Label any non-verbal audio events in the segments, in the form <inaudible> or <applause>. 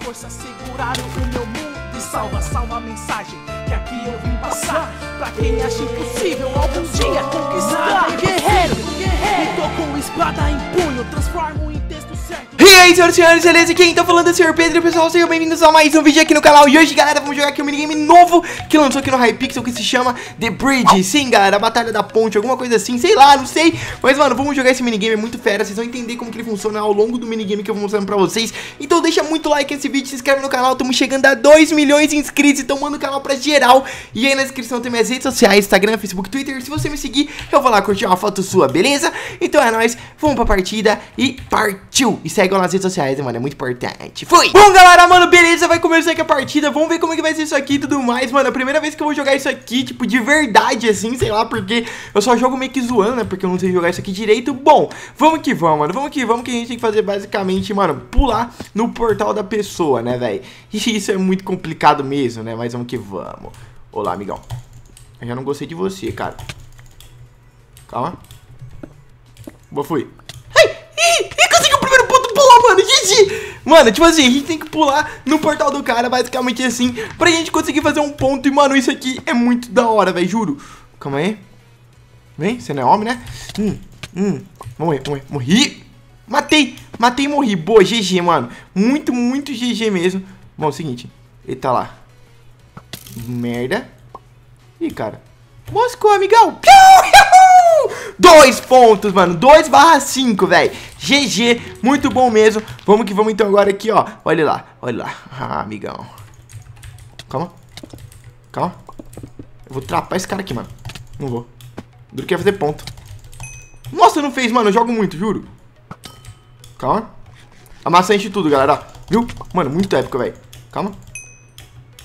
força seguraram o meu mundo e salva, salva a mensagem que aqui eu vim passar. Pra quem acha impossível algum dia conquistar. Guerreiro, guerreiro, tô com espada em punho, transformo em. E aí, senhoras e senhores, beleza? Quem tá falando é o Sr. Pedro, pessoal, sejam bem-vindos a mais um vídeo aqui no canal. E hoje, galera, vamos jogar aqui um minigame novo Que lançou aqui no Hypixel, que se chama The Bridge. Sim, galera, a Batalha da Ponte, alguma coisa assim, sei lá, não sei. Mas, mano, vamos jogar esse minigame, é muito fera. Vocês vão entender como que ele funciona ao longo do minigame que eu vou mostrando pra vocês. Então deixa muito like nesse vídeo, se inscreve no canal. Estamos chegando a 2 milhões de inscritos, então manda o canal pra geral. E aí na descrição tem minhas redes sociais, Instagram, Facebook, Twitter. Se você me seguir, eu vou lá curtir uma foto sua, beleza? Então é nóis, vamos pra partida e partiu! E segue lá nas redes sociais, mano, é muito importante. Fui! Bom, galera, mano, beleza, vai começar aqui a partida. Vamos ver como é que vai ser isso aqui e tudo mais, mano. A primeira vez que eu vou jogar isso aqui, tipo, de verdade, assim, sei lá Porque eu só jogo meio que zoando, né, porque eu não sei jogar isso aqui direito. Bom, vamos que vamos, mano, vamos que vamos Que a gente tem que fazer basicamente, mano, pular no portal da pessoa, né, velho <laughs> isso é muito complicado mesmo, né, mas vamos que vamos. Olá, amigão. Eu já não gostei de você, cara. Calma. Boa, fui Ai, ih, ih, consegui o primeiro ponto, boa, mano, tipo assim, a gente tem que pular no portal do cara, basicamente assim Pra gente conseguir fazer um ponto. E, mano, isso aqui é muito da hora, velho, juro. Calma aí. Vem, você não é homem, né? Hum, hum, vamos aí, vamos aí, morri. Matei, matei e morri, boa, GG, mano. Muito, muito GG mesmo. Bom, é o seguinte, ele tá lá. Merda. Ih, cara. Moscou, amigão. Piu! Dois pontos, mano. 2 barra 5, velho GG, muito bom mesmo. Vamos que vamos então agora aqui, ó. Olha lá, olha lá. Ah, amigão. Calma. Calma. Eu vou trapar esse cara aqui, mano. Não vou. Duro que fazer ponto. Nossa, não fez, mano. Eu jogo muito, juro. Calma. A maçã enche tudo, galera. Viu? Mano, muito épico, velho Calma.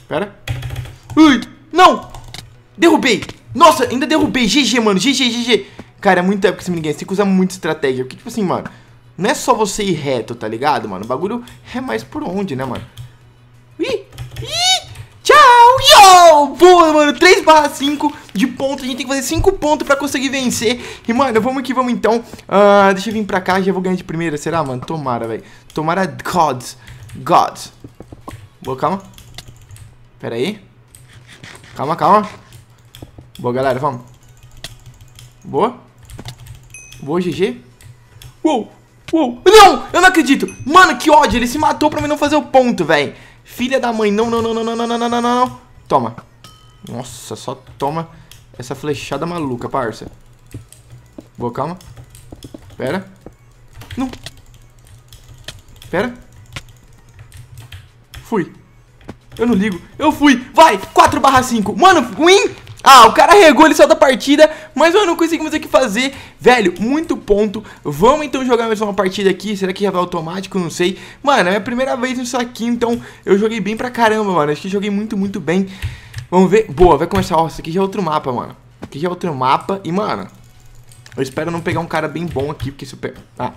Pera. Ui, não. Derrubei. Nossa, ainda derrubei. GG, mano. GG, GG Cara, é muito épico esse minigame Você tem que usar muita estratégia Porque, tipo assim, mano Não é só você ir reto, tá ligado, mano? O bagulho é mais por onde, né, mano? Ih, ih Tchau, yo! Boa, mano 3 barra 5 de ponto A gente tem que fazer 5 pontos pra conseguir vencer. E, mano, vamos que vamos, então. Uh, Deixa eu vir pra cá Já vou ganhar de primeira Será, mano? Tomara, velho. Tomara gods Gods. Boa, calma. Pera aí. Calma, calma. Boa, galera, vamos. Boa Boa, GG Uou, uou. Não, eu não acredito. Mano, que ódio, ele se matou pra mim não fazer o ponto, velho Filha da mãe, não, não, não, não, não, não, não, não, não, não Toma. Nossa, só toma essa flechada maluca, parça. Boa, calma. Pera. Não. Pera. Fui. Eu não ligo. Eu fui. Vai 4 barra 5 Mano, win ah, o cara regou ele só da partida, mas eu não conseguimos aqui fazer, velho, muito ponto. Vamos então jogar mais uma partida aqui, será que já vai automático? Não sei. Mano, é a primeira vez nisso aqui, então eu joguei bem pra caramba, mano. Acho que joguei muito, muito bem. Vamos ver. Boa, vai começar. Isso aqui já é outro mapa, mano. Aqui já é outro mapa e, mano, eu espero não pegar um cara bem bom aqui, porque se eu pegar... Ah,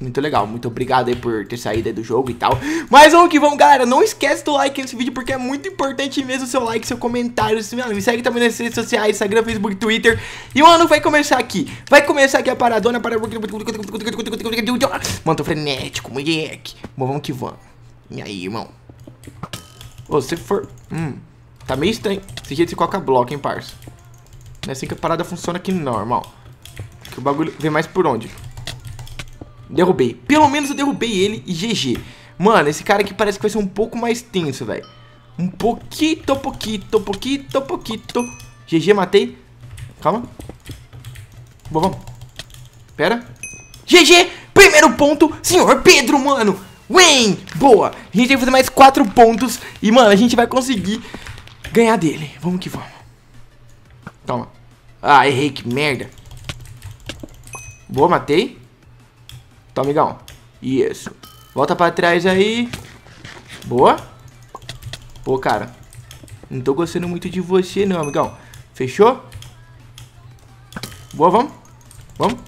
muito legal, muito obrigado aí por ter saído aí do jogo e tal. Mas vamos que vamos, galera, não esquece do like nesse vídeo Porque é muito importante mesmo o seu like, seu comentário Me segue também nas redes sociais, Instagram, Facebook, Twitter. E mano, vai começar aqui Vai começar aqui a paradona para... Mano, tô frenético, moleque. Bom, vamos que vamos. E aí, irmão? Ô, se for... Hum, tá meio estranho. Esse jeito você coloca bloco, hein, parça? Não é assim que a parada funciona aqui não, irmão. Que o bagulho vem mais por onde? Derrubei. Pelo menos eu derrubei ele e GG. Mano, esse cara aqui parece que vai ser um pouco mais tenso, velho. Um pouquito, pouquito, pouquito, pouquito. GG, matei. Calma. Boa, vamos. Pera. GG, primeiro ponto, senhor Pedro, mano. Win, boa. A gente tem que fazer mais quatro pontos. E, mano, a gente vai conseguir ganhar dele. Vamos que vamos. Calma. Ah, errei, que merda. Boa, matei. Tá, amigão. Isso. Volta pra trás aí. Boa. Pô, cara. Não tô gostando muito de você, não, amigão. Fechou? Boa, vamos. Vamos.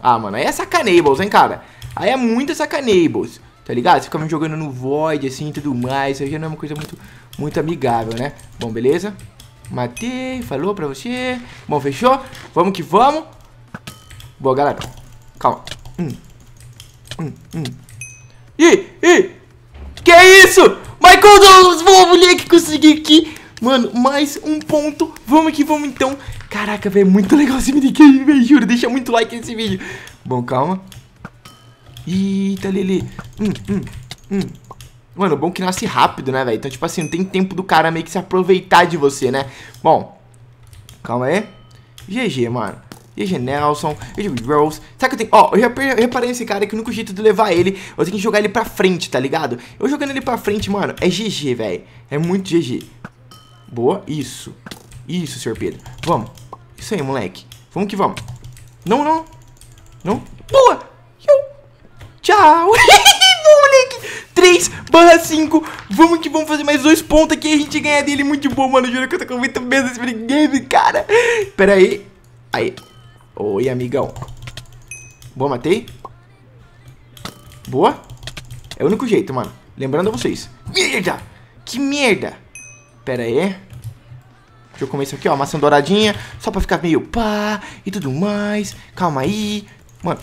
Ah, mano, aí é sacaneables, hein, cara. Aí é muito sacaneables. Tá ligado? Você fica me jogando no void, assim, e tudo mais. Aí já não é uma coisa muito, muito amigável, né? Bom, beleza? Matei, falou pra você. Bom, fechou? Vamos que vamos. Boa, galera. Calma. Hum. Ih, ih! Que isso? Michael Douglas, vamos, moleque, consegui aqui. Mano, mais um ponto. Vamos que vamos então. Caraca, velho, muito legal esse minigame, velho. Juro, deixa muito like nesse vídeo. Bom, calma. Eita, Lili. Hum, hum, hum. Mano, bom que nasce rápido, né, velho? Então, tipo assim, não tem tempo do cara meio que se aproveitar de você, né? Bom, calma aí. GG, mano. GG Nelson, GG Rose. Sabe que eu tenho... Ó, eu reparei nesse cara que o único jeito de levar ele, eu tenho que jogar ele pra frente, tá ligado? Eu jogando ele pra frente, mano, é GG, velho. É muito GG. Boa, isso. Isso, senhor Pedro. Vamos. Isso aí, moleque. Vamos que vamos. Não, não. Não. Boa. Tchau. <laughs> Moleque. 3 barra 5. Vamos que vamos fazer mais dois pontos aqui. A gente ganha dele muito bom, mano. Juro que eu tô com muito medo desse minigame, cara. Pera aí. Aí. Oi, amigão. Boa, matei. Boa. É o único jeito, mano. Lembrando a vocês. Merda. Que merda. Pera aí. Deixa eu comer isso aqui, ó. Maçã douradinha. Só pra ficar meio pá e tudo mais. Calma aí. Mano,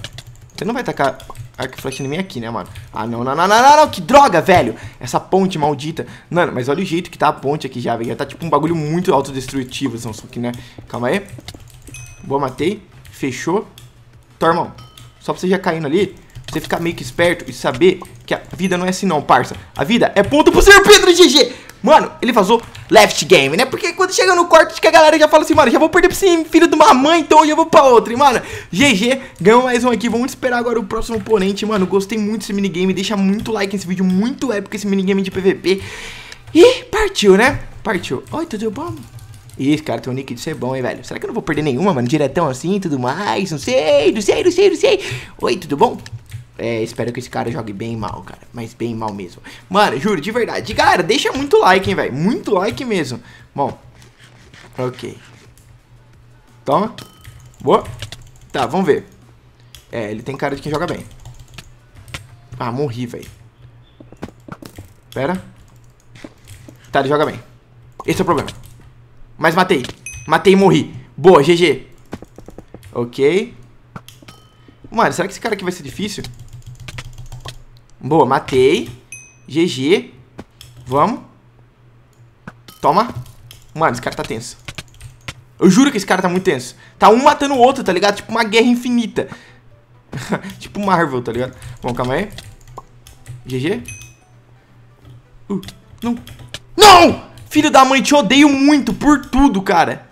você não vai tacar arco flash em mim aqui, né, mano? Ah, não, não, não, não, não, não. Que droga, velho. Essa ponte maldita. Mano, mas olha o jeito que tá a ponte aqui já, velho. Já tá tipo um bagulho muito autodestrutivo, que, né? Calma aí. Boa, matei. Fechou. Tô, irmão. Só pra você já caindo ali, você ficar meio que esperto e saber que a vida não é assim não, parça. A vida é ponto pro Sr. Pedro GG. Mano, ele vazou left game, né? Porque quando chega no corte que a galera já fala assim, mano, já vou perder pra esse filho de uma mãe, então eu já vou pra outra. E, mano, GG, ganhou mais um aqui. Vamos esperar agora o próximo oponente, mano. Gostei muito desse minigame. Deixa muito like nesse vídeo, muito épico esse minigame de PVP. E partiu, né? Partiu. Oi, tudo bom? Ih, cara, tem um nick de ser bom, hein, velho? Será que eu não vou perder nenhuma, mano? Diretão assim e tudo mais? Não sei, não sei, não sei, não sei. Oi, tudo bom? É, espero que esse cara jogue bem mal, cara. Mas bem mal mesmo. Mano, juro, de verdade. Galera, deixa muito like, hein, velho. Muito like mesmo. Bom. Ok. Toma. Boa. Tá, vamos ver. É, ele tem cara de quem joga bem. Ah, morri, velho. Pera. Tá, ele joga bem. Esse é o problema. Mas matei. Matei e morri. Boa, GG. Ok. Mano, será que esse cara aqui vai ser difícil? Boa, matei. GG. Vamos. Toma. Mano, esse cara tá tenso. Eu juro que esse cara tá muito tenso. Tá um matando o outro, tá ligado? Tipo uma guerra infinita. <laughs> tipo Marvel, tá ligado? Bom, calma aí. GG. Uh, não. Não! Filho da mãe, te odeio muito por tudo, cara.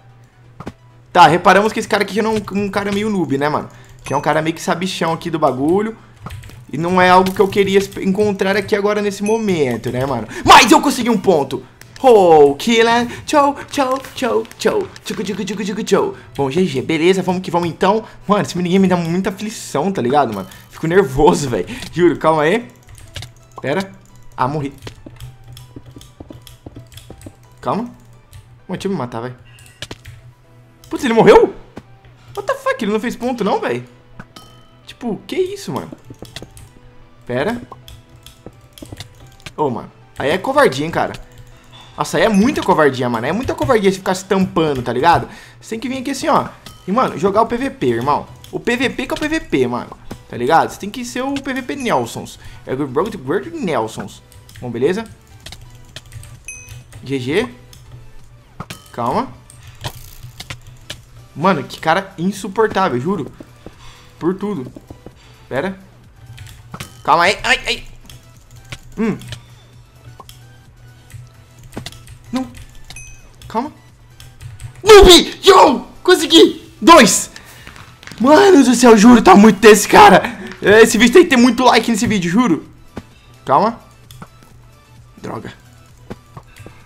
Tá, reparamos que esse cara aqui já não é um, um cara meio noob, né, mano? Que é um cara meio que sabichão aqui do bagulho. E não é algo que eu queria encontrar aqui agora nesse momento, né, mano? Mas eu consegui um ponto! Oh, killer! Tchau, tchau, tchau, tchau. Tchucu, tchucu, tchucu, tchucu, tchau. Bom, GG, beleza, vamos que vamos então. Mano, esse minigame me dá muita aflição, tá ligado, mano? Fico nervoso, <laughs> velho. Juro, calma aí. Pera. Ah, morri. Calma. Deixa eu me matar, velho. Putz, ele morreu? What the fuck? Ele não fez ponto, não, velho? Tipo, que isso, mano? Pera. Ô, oh, mano. Aí é covardia, hein, cara. Nossa, aí é muita covardia, mano. É muita covardia se ficar se tampando, tá ligado? Você tem que vir aqui assim, ó. E, mano, jogar o PVP, irmão. O PVP que é o PVP, mano. Tá ligado? Você tem que ser o PVP Nelsons. É o World Nelsons. Bom, beleza? GG. Calma. Mano, que cara insuportável, juro. Por tudo. Pera. Calma aí. Ai, ai. Hum. Não. Calma. Noob! Yo! Consegui! Dois! Mano do céu, juro, tá muito desse cara. Esse vídeo tem que ter muito like nesse vídeo, juro. Calma. Droga.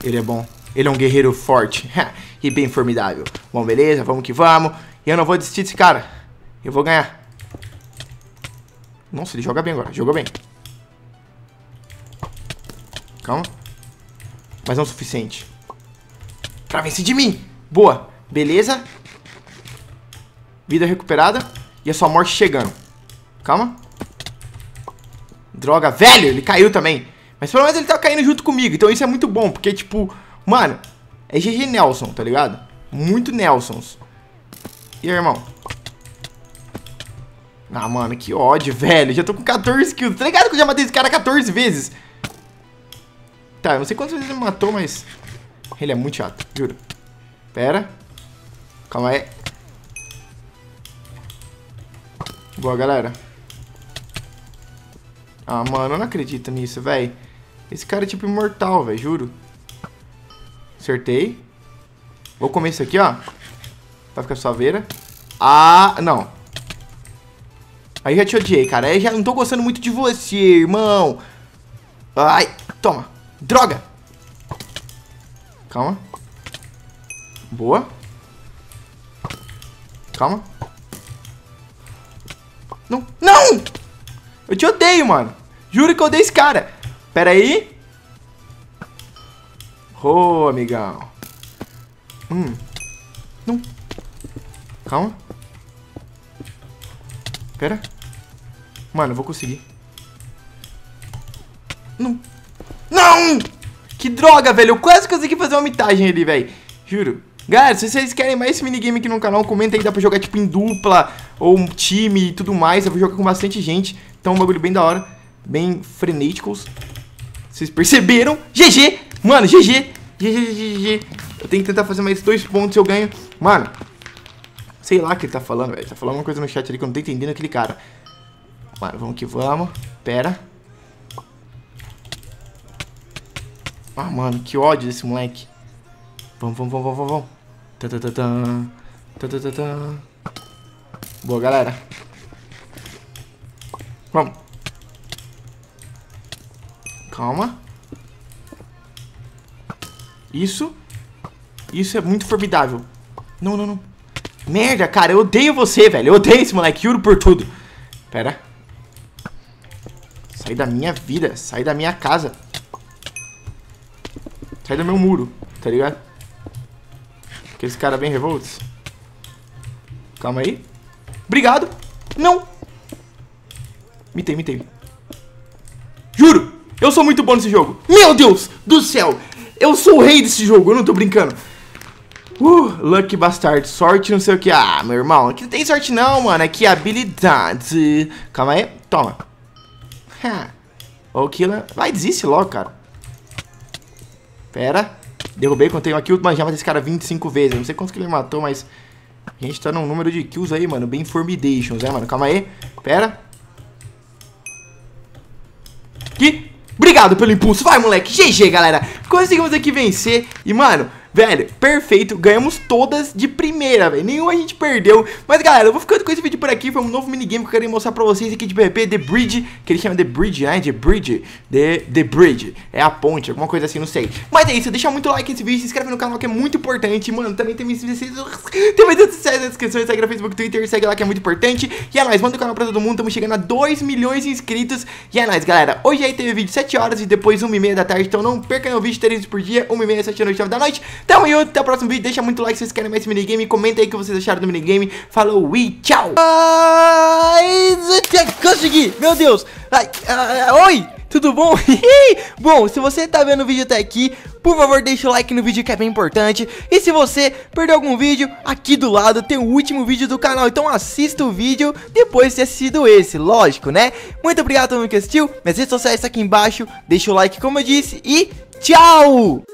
Ele é bom. Ele é um guerreiro forte <laughs> e bem formidável. Bom, beleza, vamos que vamos. E eu não vou desistir desse cara. Eu vou ganhar. Nossa, ele joga bem agora. Jogou bem. Calma. Mas não o suficiente. Pra vencer de mim. Boa. Beleza. Vida recuperada. E a sua morte chegando. Calma. Droga, velho. Ele caiu também. Mas pelo menos ele tá caindo junto comigo. Então isso é muito bom. Porque, tipo, mano, é GG Nelson, tá ligado? Muito Nelsons. E aí, irmão? Ah, mano, que ódio, velho. Já tô com 14 kills. Tá ligado que eu já matei esse cara 14 vezes? Tá, eu não sei quantas vezes ele me matou, mas... Ele é muito chato, juro. Pera. Calma aí. Boa, galera. Ah, mano, eu não acredito nisso, velho. Esse cara é tipo imortal, velho, juro. Acertei. Vou comer isso aqui, ó. Vai ficar suaveira. Ah, não. Aí já te odiei, cara. Aí já não tô gostando muito de você, irmão. Ai, toma. Droga. Calma. Boa. Calma. Não. Não! Eu te odeio, mano. Juro que eu odeio esse cara. Pera aí. Ô, oh, amigão. Hum. Não. Calma. Pera. Mano, eu vou conseguir. Não. Não! Que droga, velho. Eu quase consegui fazer uma mitagem ali, velho. Juro. Galera, se vocês querem mais esse minigame aqui no canal, comenta aí, dá pra jogar tipo em dupla, ou um time e tudo mais. Eu vou jogar com bastante gente. Então é um bagulho bem da hora. Bem frenéticos. Vocês perceberam? GG! Mano, GG! GG, GG. Eu tenho que tentar fazer mais dois pontos e eu ganho. Mano, sei lá o que ele tá falando, velho. Tá falando uma coisa no chat ali que eu não tô entendendo aquele cara. Mano, vamos que vamos. Pera. Ah, mano, que ódio desse moleque. Vamos, vamos, vamos, vamos, vamos. Tá, tá, Boa, galera. Vamos. Calma. Isso. Isso é muito formidável. Não, não, não. Merda, cara, eu odeio você, velho. Eu odeio esse moleque, juro por tudo. Pera. Sai da minha vida, sai da minha casa. Sai do meu muro, tá ligado? Aqueles caras bem revoltos. Calma aí. Obrigado. Não. Mitei, mitei. Eu sou muito bom nesse jogo. Meu Deus do céu. Eu sou o rei desse jogo, eu não tô brincando. Uh, Lucky Bastard, sorte não sei o que. Ah, meu irmão, aqui não tem sorte não, mano. Aqui é habilidade. Calma aí, toma. O killer. Vai, desiste logo, cara. Pera. Derrubei, contei uma kill, mas já matei esse cara 25 vezes. Não sei quantos que ele matou, mas... A gente tá num número de kills aí, mano. Bem formidations, né, mano? Calma aí. Pera. Obrigado pelo impulso. Vai, moleque. GG, galera. Conseguimos aqui vencer. E, mano... Velho, perfeito, ganhamos todas de primeira, velho, nenhuma a gente perdeu. Mas galera, eu vou ficando com esse vídeo por aqui, foi um novo minigame que eu quero mostrar pra vocês aqui de PvP The Bridge, que ele chama The Bridge, né, The Bridge, The, The Bridge. É a ponte, alguma coisa assim, não sei. Mas é isso, deixa muito like nesse vídeo, se inscreve no canal que é muito importante. Mano, também tem, tem mais redes sociais na descrição, segue no Facebook, Twitter, segue lá que é muito importante. E é nóis, manda o canal pra todo mundo, estamos chegando a 2 milhões de inscritos. E é nóis, galera, hoje aí teve vídeo 7 horas e depois 1 e meia da tarde Então não perca meu vídeo, 3 por dia, 1 e meia, 7 noite, 9 da noite Tamo junto, até o próximo vídeo. Deixa muito like se vocês querem mais esse minigame. Comenta aí o que vocês acharam do minigame. Falou e tchau. Ai, consegui. Meu Deus. Ai, ai, oi. Tudo bom? <laughs> bom, se você tá vendo o vídeo até aqui, por favor deixa o like no vídeo que é bem importante E se você perdeu algum vídeo, aqui do lado tem o último vídeo do canal Então assista o vídeo depois de ter assistido esse, lógico, né? Muito obrigado a todo mundo que assistiu, minhas redes sociais estão aqui embaixo Deixa o like como eu disse e tchau!